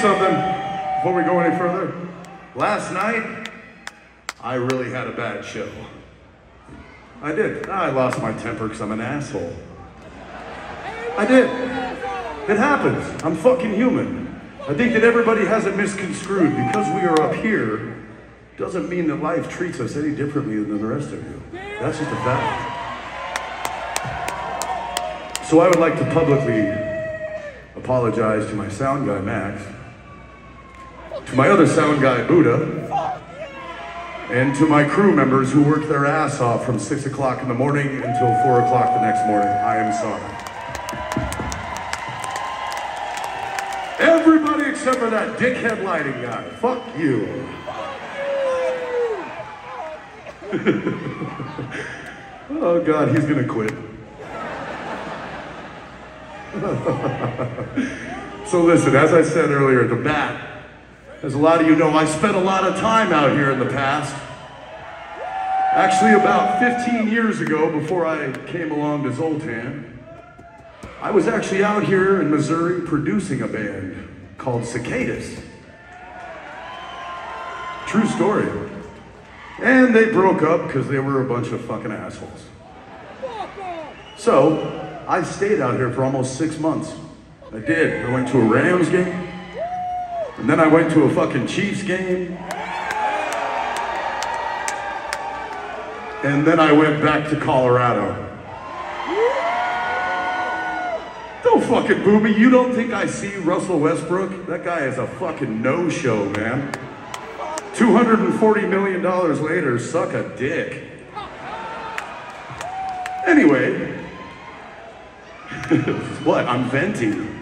something before we go any further. Last night, I really had a bad show. I did. I lost my temper because I'm an asshole. I did. It happens. I'm fucking human. I think that everybody has it misconstrued because we are up here doesn't mean that life treats us any differently than the rest of you. That's just a fact. So I would like to publicly apologize to my sound guy, Max, to my other sound guy, Buddha, and to my crew members who worked their ass off from 6 o'clock in the morning until 4 o'clock the next morning. I am sorry. Everybody except for that dickhead lighting guy. Fuck you. oh God, he's gonna quit. so listen, as I said earlier, the bat, as a lot of you know, I spent a lot of time out here in the past. Actually, about 15 years ago, before I came along to Zoltan, I was actually out here in Missouri producing a band called Cicadas. True story. And they broke up because they were a bunch of fucking assholes. So, I stayed out here for almost six months. I did. I went to a Rams game, and then I went to a fucking Chiefs game, and then I went back to Colorado. Don't fucking boo me. You don't think I see Russell Westbrook? That guy is a fucking no-show, man. $240 million later, suck a dick. Anyway, what? I'm venting.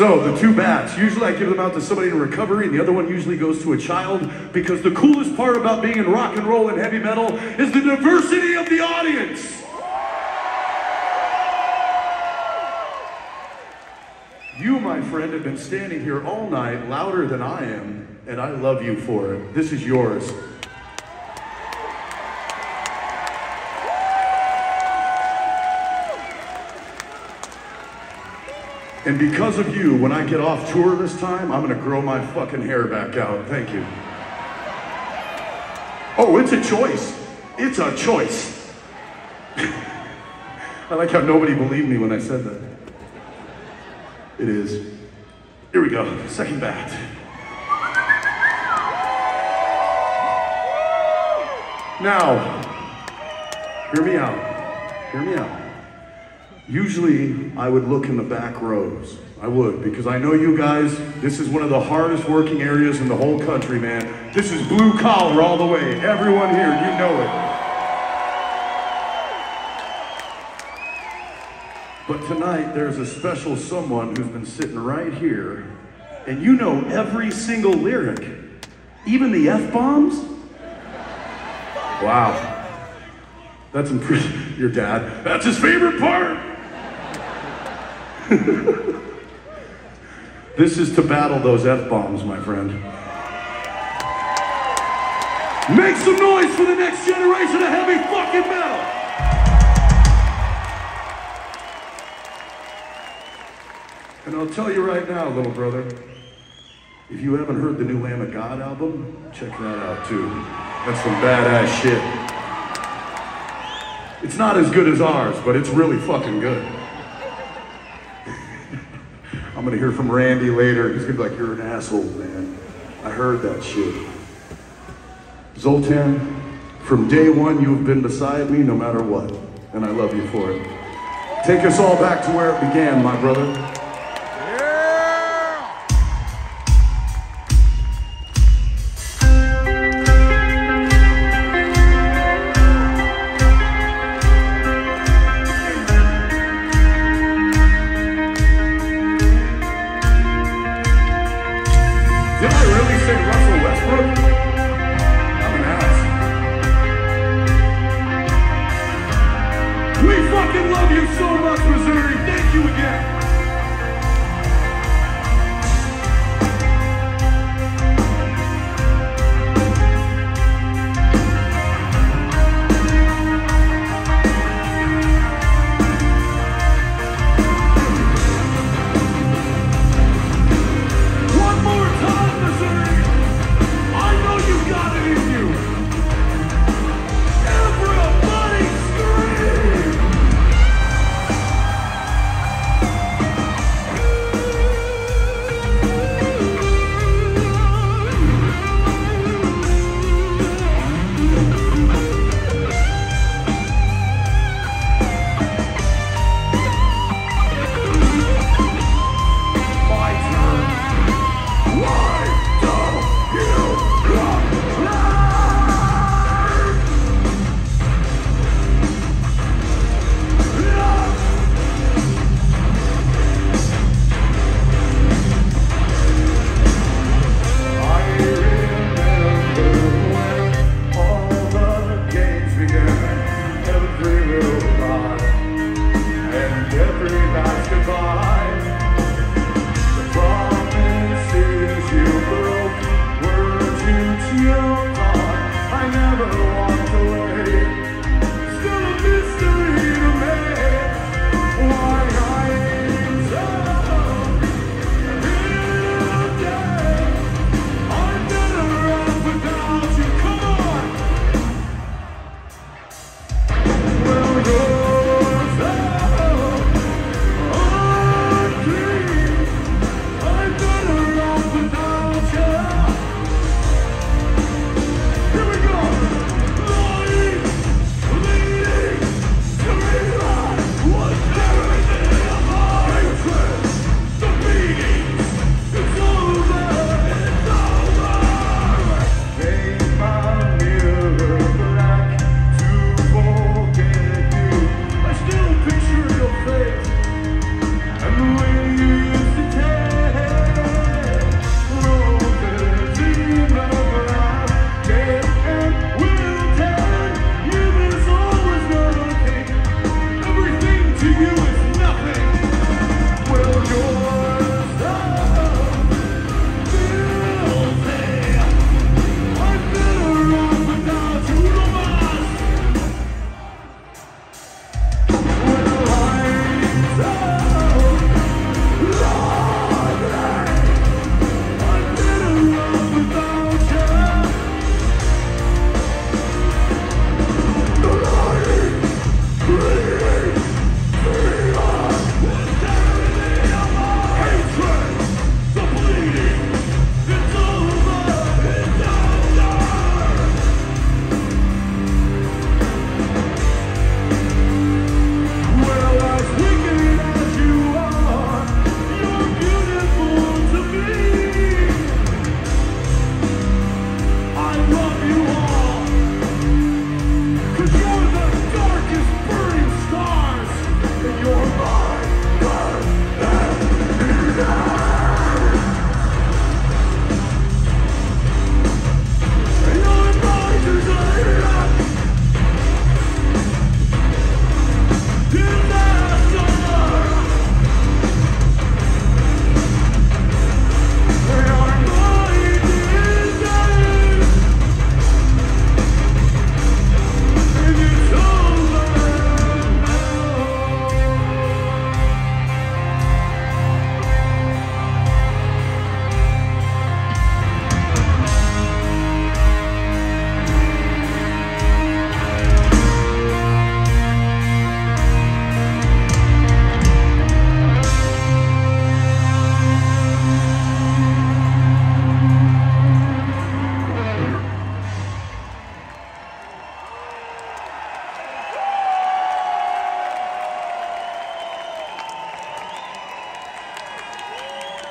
So, the two bats, usually I give them out to somebody in recovery, and the other one usually goes to a child because the coolest part about being in rock and roll and heavy metal is the diversity of the audience. You, my friend, have been standing here all night louder than I am, and I love you for it. This is yours. And because of you, when I get off tour this time, I'm gonna grow my fucking hair back out. Thank you. Oh, it's a choice. It's a choice. I like how nobody believed me when I said that. It is. Here we go, second bat. Now, hear me out. Hear me out. Usually, I would look in the back rows. I would, because I know you guys, this is one of the hardest working areas in the whole country, man. This is blue collar all the way. Everyone here, you know it. But tonight, there's a special someone who's been sitting right here, and you know every single lyric, even the F bombs? Wow. That's impressive. Your dad, that's his favorite part. this is to battle those F bombs, my friend. Make some noise for the next generation of heavy fucking metal. And I'll tell you right now, little brother, if you haven't heard the new Lamb of God album, check that out too. That's some badass shit. It's not as good as ours, but it's really fucking good. I'm gonna hear from Randy later. He's gonna be like, you're an asshole, man. I heard that shit. Zoltan, from day one, you have been beside me no matter what, and I love you for it. Take us all back to where it began, my brother.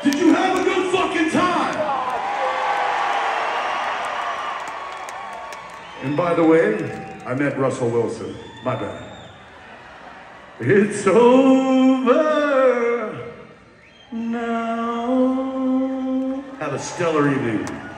Did you have a good fucking time? And by the way, I met Russell Wilson. My bad. It's over now. Have a stellar evening.